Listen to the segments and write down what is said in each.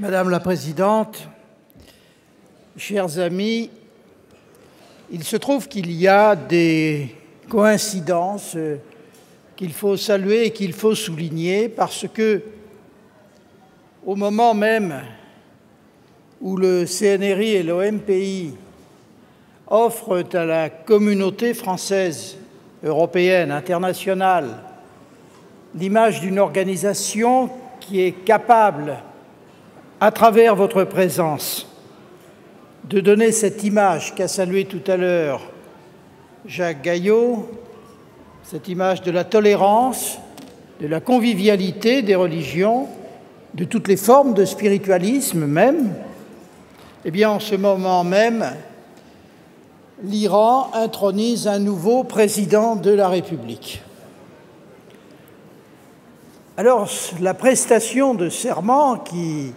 Madame la Présidente, chers amis, il se trouve qu'il y a des coïncidences qu'il faut saluer et qu'il faut souligner parce que, au moment même où le CNRI et l'OMPI offrent à la communauté française, européenne, internationale, l'image d'une organisation qui est capable, à travers votre présence, de donner cette image qu'a saluée tout à l'heure Jacques Gaillot, cette image de la tolérance, de la convivialité des religions, de toutes les formes de spiritualisme même, eh bien, en ce moment même, l'Iran intronise un nouveau président de la République. Alors, la prestation de serment qui,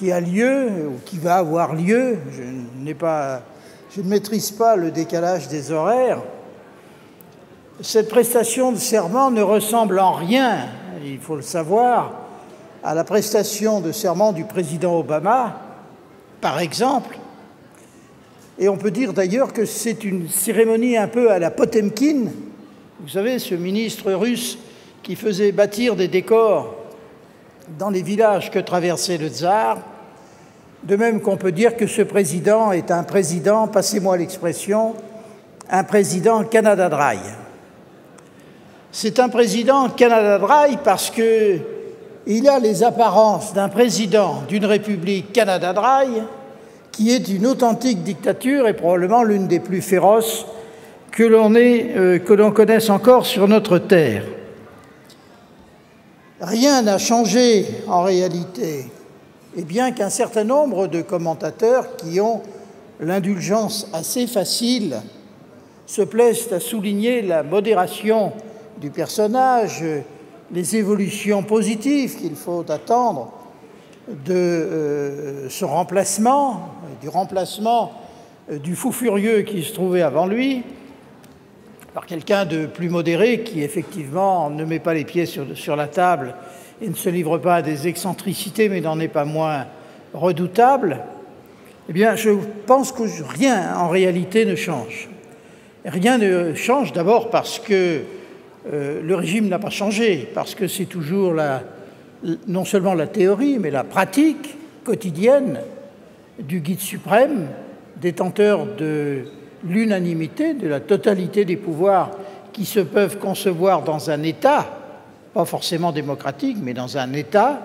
qui a lieu, ou qui va avoir lieu, je, ne maîtrise pas le décalage des horaires, cette prestation de serment ne ressemble en rien, il faut le savoir, à la prestation de serment du président Obama, par exemple. Et on peut dire d'ailleurs que c'est une cérémonie un peu à la Potemkin, vous savez, ce ministre russe qui faisait bâtir des décors dans les villages que traversait le tsar, de même qu'on peut dire que ce président est un président, passez-moi l'expression, un président Canada Dry. C'est un président Canada Dry parce que il a les apparences d'un président d'une république Canada Dry qui est une authentique dictature et probablement l'une des plus féroces que l'on euh, que l'on connaisse encore sur notre terre. Rien n'a changé en réalité, et bien qu'un certain nombre de commentateurs qui ont l'indulgence assez facile se plaisent à souligner la modération du personnage, les évolutions positives qu'il faut attendre de euh, ce remplacement, du remplacement euh, du fou furieux qui se trouvait avant lui, par quelqu'un de plus modéré qui effectivement ne met pas les pieds sur, la table et ne se livre pas à des excentricités, mais n'en est pas moins redoutable, eh bien, je pense que rien en réalité ne change. Rien ne change d'abord parce que euh, le régime n'a pas changé, parce que c'est toujours non seulement la théorie, mais la pratique quotidienne du guide suprême, détenteur de l'unanimité, de la totalité des pouvoirs qui se peuvent concevoir dans un État, pas forcément démocratique, mais dans un État,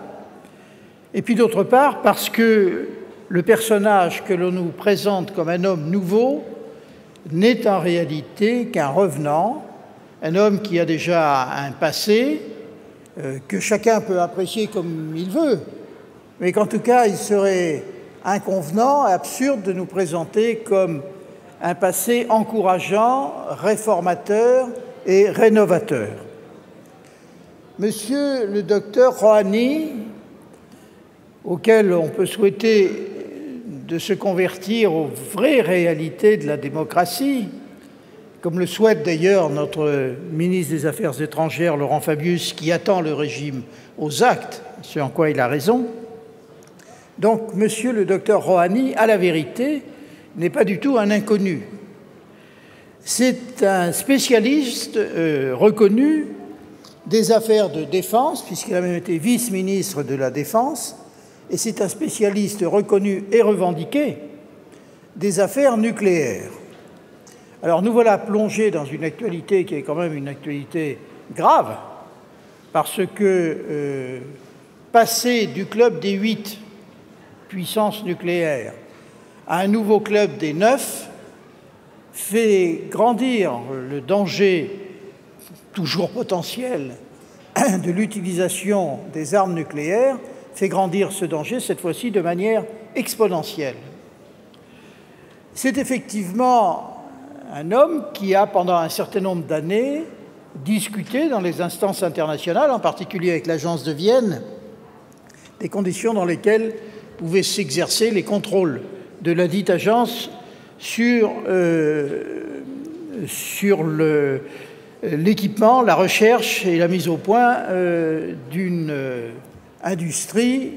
et puis d'autre part parce que le personnage que l'on nous présente comme un homme nouveau n'est en réalité qu'un revenant, un homme qui a déjà un passé, euh, que chacun peut apprécier comme il veut, mais qu'en tout cas, il serait inconvenant, absurde de nous présenter comme un passé encourageant, réformateur et rénovateur. Monsieur le docteur Rouhani, auquel on peut souhaiter de se convertir aux vraies réalités de la démocratie, comme le souhaite d'ailleurs notre ministre des Affaires étrangères, Laurent Fabius, qui attend le régime aux actes, ce en quoi il a raison. Donc, monsieur le docteur Rouhani, à la vérité, n'est pas du tout un inconnu. C'est un spécialiste euh, reconnu des affaires de défense, puisqu'il a même été vice-ministre de la Défense, et c'est un spécialiste reconnu et revendiqué des affaires nucléaires. Alors nous voilà plongés dans une actualité qui est quand même une actualité grave, parce que euh, passer du club des huit puissances nucléaires à un nouveau club des neuf fait grandir le danger toujours potentiel de l'utilisation des armes nucléaires, fait grandir ce danger cette fois-ci de manière exponentielle. C'est effectivement un homme qui a, pendant un certain nombre d'années, discuté dans les instances internationales, en particulier avec l'agence de Vienne, des conditions dans lesquelles pouvaient s'exercer les contrôles de la dite agence sur, euh, sur l'équipement, la recherche et la mise au point euh, d'une euh, industrie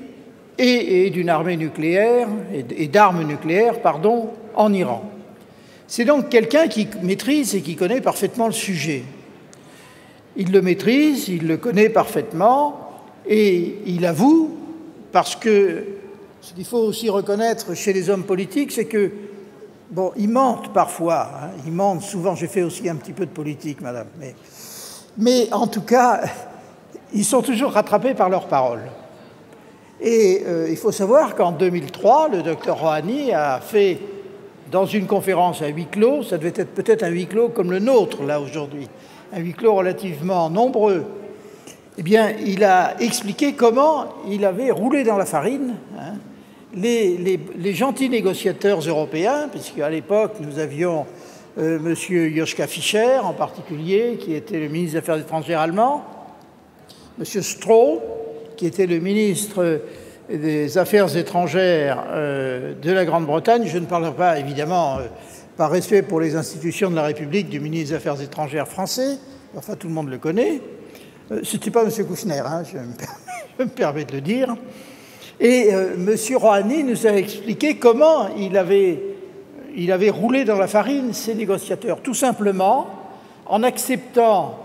et, d'une armée nucléaire et d'armes nucléaires pardon, en Iran. C'est donc quelqu'un qui maîtrise et qui connaît parfaitement le sujet. Il le maîtrise, il le connaît parfaitement et il avoue, parce que ce qu'il faut aussi reconnaître chez les hommes politiques, c'est que, bon, ils mentent parfois, hein, ils mentent souvent, j'ai fait aussi un petit peu de politique, madame, mais, en tout cas, ils sont toujours rattrapés par leurs paroles. Et euh, il faut savoir qu'en 2003, le docteur Rouhani a fait, dans une conférence à huis clos, ça devait être peut-être un huis clos comme le nôtre, là, aujourd'hui, un huis clos relativement nombreux, eh bien, il a expliqué comment il avait roulé dans la farine hein, les, gentils négociateurs européens, puisqu'à l'époque, nous avions euh, M. Joschka Fischer, en particulier, qui était le ministre des Affaires étrangères allemand, M. Stroh, qui était le ministre des Affaires étrangères euh, de la Grande-Bretagne. Je ne parlerai pas, évidemment, euh, par respect pour les institutions de la République, du ministre des Affaires étrangères français, enfin tout le monde le connaît. Ce n'était pas M. Kouchner, hein, je, me permets, de le dire. Et M. Rouhani nous a expliqué comment il avait, il avait roulé dans la farine ces négociateurs, tout simplement en acceptant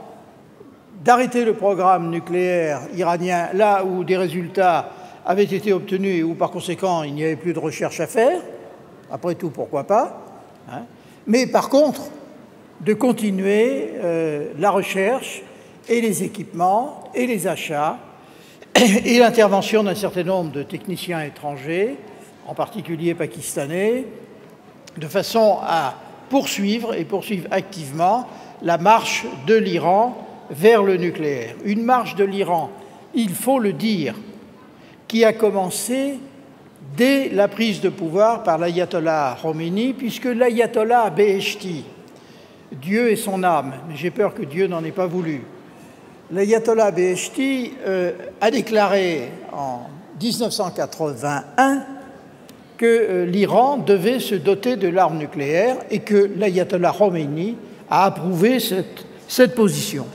d'arrêter le programme nucléaire iranien là où des résultats avaient été obtenus et où par conséquent il n'y avait plus de recherche à faire. Après tout, pourquoi pas hein. Mais par contre, de continuer euh, la recherche et les équipements et les achats et l'intervention d'un certain nombre de techniciens étrangers, en particulier pakistanais, de façon à poursuivre et poursuivre activement la marche de l'Iran vers le nucléaire. Une marche de l'Iran, il faut le dire, qui a commencé dès la prise de pouvoir par l'ayatollah Khomeini, puisque l'ayatollah Beheshti, Dieu et son âme, mais j'ai peur que Dieu n'en ait pas voulu, l'ayatollah Beheshti euh, a déclaré en 1981 que euh, l'Iran devait se doter de l'arme nucléaire et que l'ayatollah Khomeini a approuvé cette, position.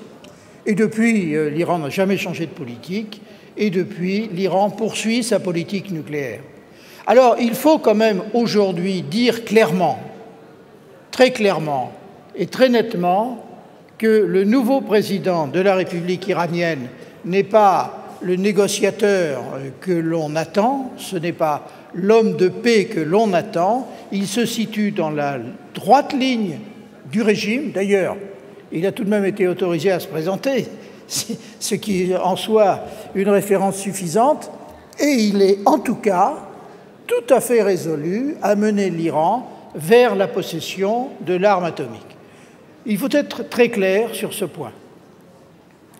Et depuis, euh, l'Iran n'a jamais changé de politique, et depuis, l'Iran poursuit sa politique nucléaire. Alors, il faut quand même aujourd'hui dire clairement, très clairement et très nettement, que le nouveau président de la République iranienne n'est pas le négociateur que l'on attend, ce n'est pas l'homme de paix que l'on attend, il se situe dans la droite ligne du régime. D'ailleurs, il a tout de même été autorisé à se présenter, ce qui en soi une référence suffisante, et il est en tout cas tout à fait résolu à mener l'Iran vers la possession de l'arme atomique. Il faut être très clair sur ce point.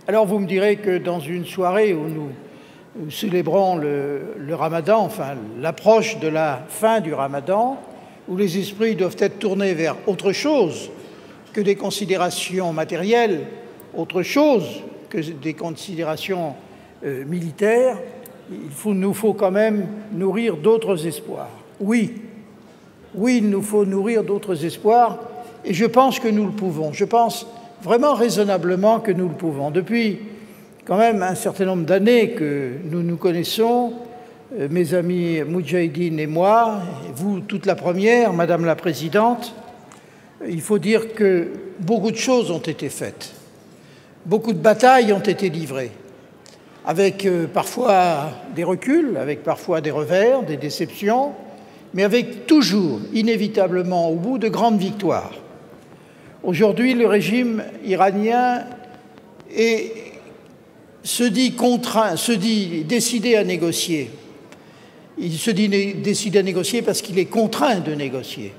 Alors vous me direz que dans une soirée où nous célébrons le, ramadan, enfin l'approche de la fin du ramadan, où les esprits doivent être tournés vers autre chose que des considérations matérielles, autre chose que des considérations euh, militaires, il nous faut quand même nourrir d'autres espoirs. Oui, oui, il nous faut nourrir d'autres espoirs, et je pense que nous le pouvons. Je pense vraiment raisonnablement que nous le pouvons. Depuis quand même un certain nombre d'années que nous nous connaissons, euh, mes amis Moudjahidine et moi, et vous toute la première, Madame la Présidente, il faut dire que beaucoup de choses ont été faites, beaucoup de batailles ont été livrées, avec euh, parfois des reculs, avec parfois des revers, des déceptions, mais avec toujours, inévitablement, au bout de grandes victoires. Aujourd'hui, le régime iranien se dit contraint, se dit décidé à négocier. Il se dit décidé à négocier parce qu'il est contraint de négocier.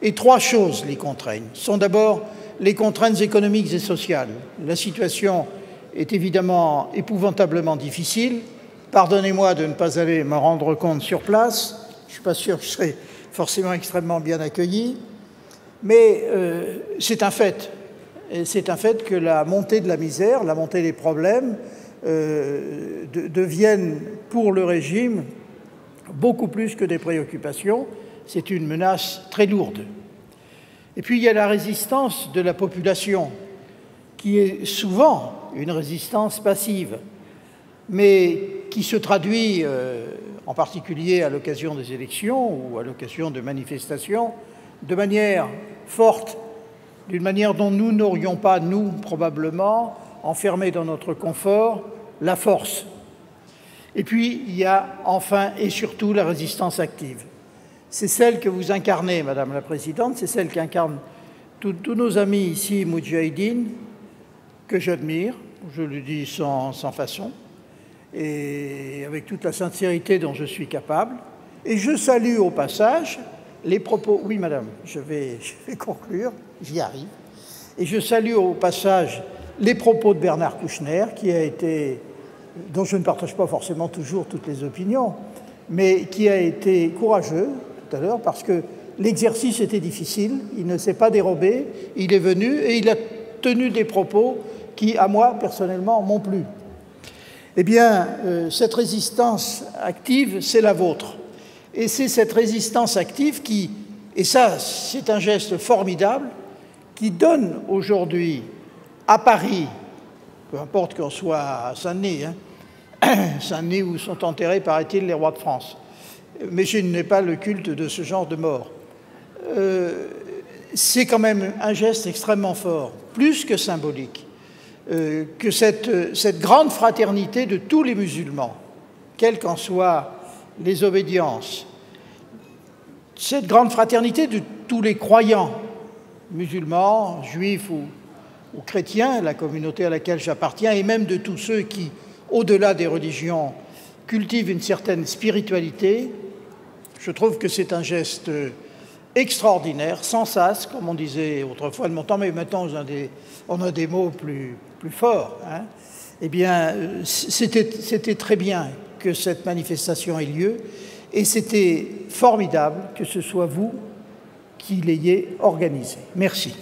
Et trois choses les contraignent. Ce sont d'abord les contraintes économiques et sociales. La situation est évidemment épouvantablement difficile. Pardonnez-moi de ne pas aller me rendre compte sur place. Je ne suis pas sûr que je serai forcément extrêmement bien accueilli. Mais euh, c'est un fait. C'est un fait que la montée de la misère, la montée des problèmes euh, deviennent pour le régime beaucoup plus que des préoccupations c'est une menace très lourde. Et puis il y a la résistance de la population, qui est souvent une résistance passive, mais qui se traduit euh, en particulier à l'occasion des élections ou à l'occasion de manifestations, de manière forte, d'une manière dont nous n'aurions pas, nous, probablement, enfermés dans notre confort, la force. Et puis, il y a enfin et surtout la résistance active. C'est celle que vous incarnez, Madame la Présidente, c'est celle qu'incarnent tous nos amis ici, Moudjahidine, que j'admire, je le dis sans, sans façon, et avec toute la sincérité dont je suis capable. Et je salue au passage les propos. Oui, madame, je vais, conclure, j'y arrive. Et je salue au passage les propos de Bernard Kouchner, qui a été, dont je ne partage pas forcément toujours toutes les opinions, mais qui a été courageux tout à l'heure parce que l'exercice était difficile, il ne s'est pas dérobé, il est venu et il a tenu des propos qui, à moi, personnellement, m'ont plu. Eh bien, euh, cette résistance active, c'est la vôtre. Et c'est cette résistance active qui, et ça, c'est un geste formidable, qui donne aujourd'hui à Paris, peu importe qu'on soit à Saint-Denis, hein, Saint-Denis où sont enterrés, paraît-il, les rois de France, mais je n'ai pas le culte de ce genre de mort. Euh, c'est quand même un geste extrêmement fort, plus que symbolique. Euh, que cette, grande fraternité de tous les musulmans, quelles qu'en soient les obédiences, cette grande fraternité de tous les croyants, musulmans, juifs ou, chrétiens, la communauté à laquelle j'appartiens, et même de tous ceux qui, au-delà des religions, cultivent une certaine spiritualité, je trouve que c'est un geste extraordinaire, sans sas, comme on disait autrefois de mon temps, mais maintenant on a des, mots plus, forts. Hein. Eh bien, c'était très bien que cette manifestation ait lieu, et c'était formidable que ce soit vous qui l'ayez organisée. Merci.